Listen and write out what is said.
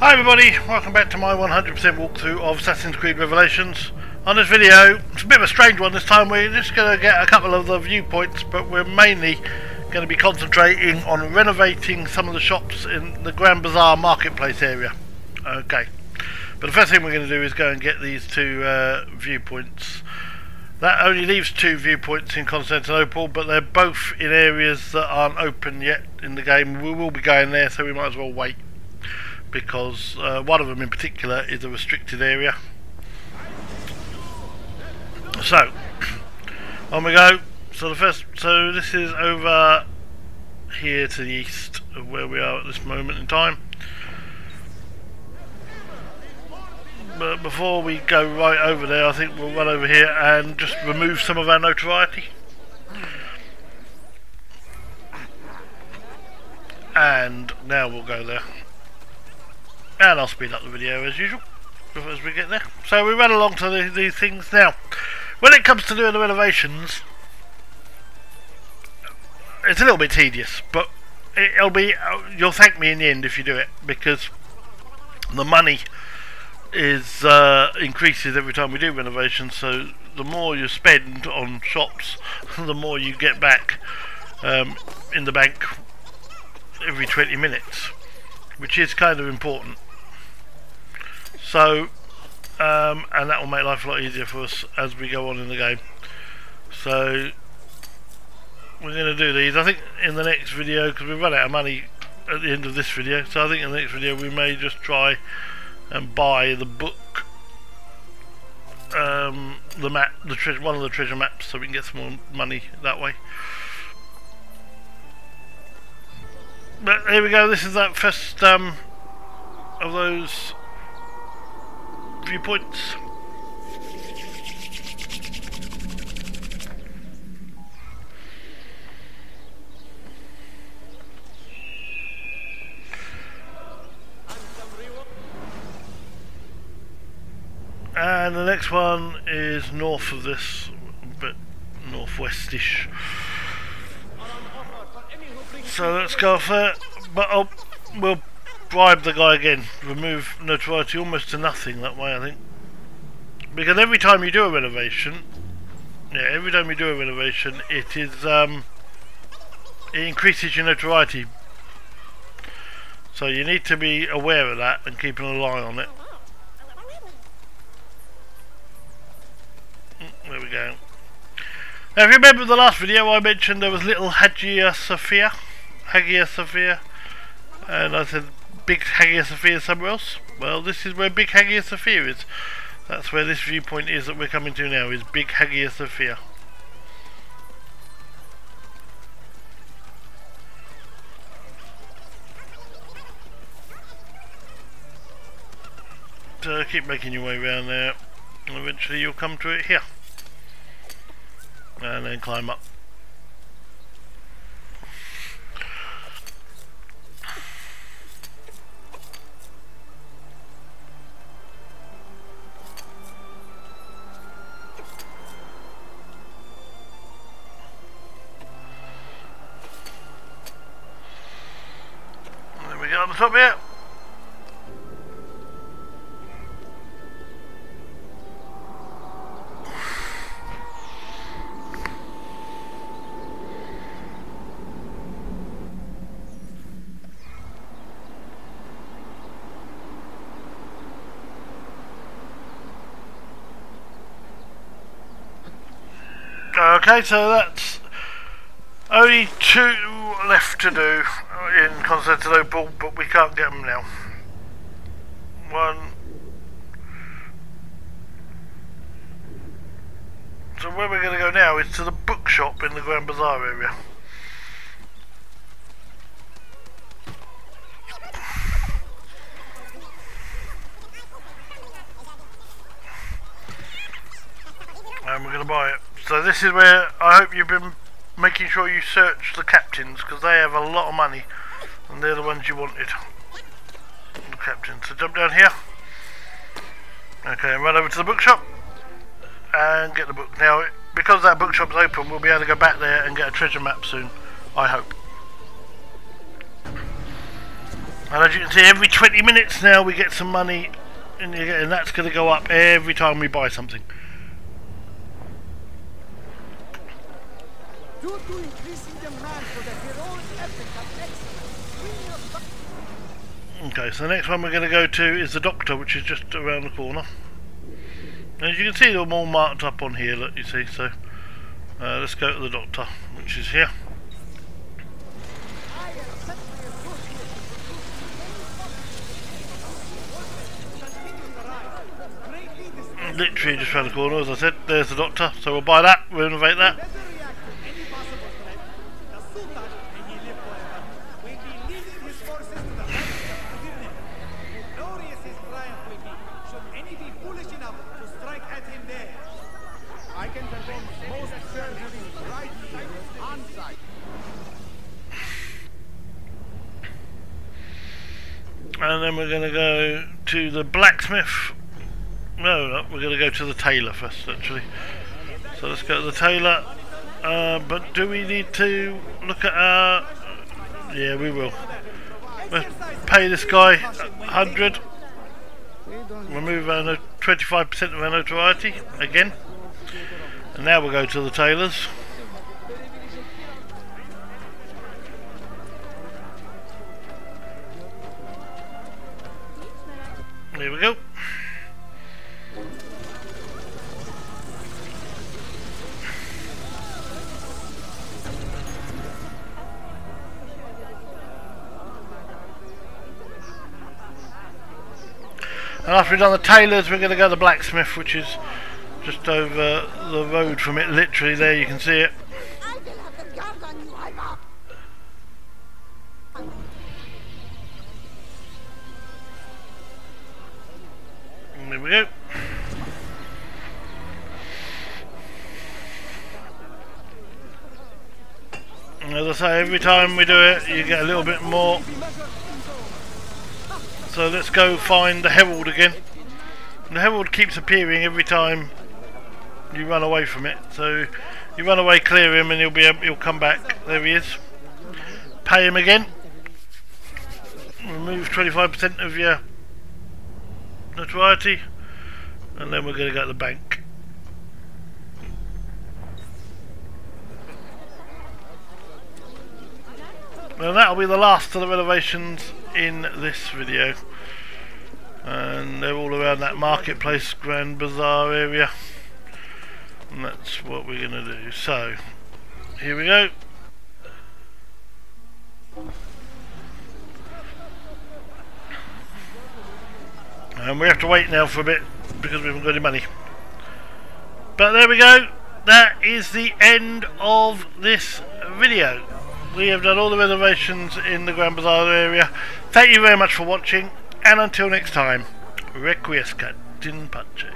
Hi everybody, welcome back to my 100% walkthrough of Assassin's Creed Revelations. On this video, it's a bit of a strange one this time, we're just going to get a couple of the viewpoints, but we're mainly going to be concentrating on renovating some of the shops in the Grand Bazaar marketplace area. Okay, but the first thing we're going to do is go and get these two uh, viewpoints. That only leaves two viewpoints in Constantinople, but they're both in areas that aren't open yet in the game. We will be going there, so we might as well wait because uh, one of them in particular is a restricted area. So, on we go. So the first, so this is over here to the east of where we are at this moment in time. But before we go right over there, I think we'll run over here and just remove some of our notoriety. And now we'll go there. And I'll speed up the video as usual as we get there. So we run along to the, these things now. When it comes to doing the renovations, it's a little bit tedious, but it'll be you'll thank me in the end if you do it because the money is uh, increases every time we do renovations. So the more you spend on shops, the more you get back um, in the bank every 20 minutes, which is kind of important. So, um, and that will make life a lot easier for us as we go on in the game. So, we're going to do these. I think in the next video, because we've run out of money at the end of this video, so I think in the next video we may just try and buy the book, um, the map, the treasure, one of the treasure maps, so we can get some more money that way. But here we go. This is that first um, of those viewpoints. And the next one is north of this, but northwestish. So let's go for. But I'll, we'll bribe the guy again. Remove notoriety almost to nothing that way, I think. Because every time you do a renovation, yeah, every time you do a renovation, it is, um, it increases your notoriety. So you need to be aware of that and keeping an eye on it. Mm, there we go. Now if you remember the last video I mentioned there was little Hagia Sophia. Hagia Sophia. And I said Big Hagia Sophia somewhere else? Well, this is where Big Hagia Sophia is. That's where this viewpoint is that we're coming to now, is Big Hagia Sophia. So keep making your way around there, eventually you'll come to it here. And then climb up. The top here. Okay, so that's only two left to do in Constantinople, but we can't get them now. One. So where we're going to go now is to the bookshop in the Grand Bazaar area. And we're going to buy it. So this is where I hope you've been making sure you search the captains because they have a lot of money and they're the ones you wanted. The captains. So jump down here. Okay, run over to the bookshop and get the book. Now, because that bookshop's open, we'll be able to go back there and get a treasure map soon. I hope. And as you can see, every 20 minutes now we get some money, and, and that's going to go up every time we buy something. Due to increasing demand for the heroic epic excellence, Okay, so the next one we're going to go to is the Doctor, which is just around the corner. As you can see, they're all marked up on here, look, you see, so uh, let's go to the Doctor, which is here. I am set my association Greatly this Literally just around the corner, as I said, there's the Doctor, so we'll buy that, we'll innovate that. better react to any possible threat. The Sultan, may he live forever, will be leading his forces to the banks of Edirne. Glorious his triumph will be, should any be foolish enough to strike at him there. I can perform most surgeries right here on site. And then we're going to go to the blacksmith. No, no, we're going to go to the tailor first, actually. So let's go to the tailor. Uh, but do we need to look at our... Yeah, we will. Let's pay this guy 100. Remove our 25% of our notoriety, again. And now we'll go to the tailors. Here we go. And after we've done the tailors, we're going to go to the blacksmith, which is just over the road from it. Literally, there you can see it. And there we go. As I say, every time we do it, you get a little bit more. So let's go find the Herald again. And the Herald keeps appearing every time you run away from it. So you run away, clear him, and he'll be he'll come back. There he is. Pay him again. Remove 25% of your notoriety, and then we're going to go to the bank. And that'll be the last of the renovations in this video. And they're all around that marketplace, Grand Bazaar area. And that's what we're going to do. So, here we go. And we have to wait now for a bit because we haven't got any money. But there we go. That is the end of this video. We have done all the reservations in the Grand Bazaar area. Thank you very much for watching. And until next time, Requiescat in Pace.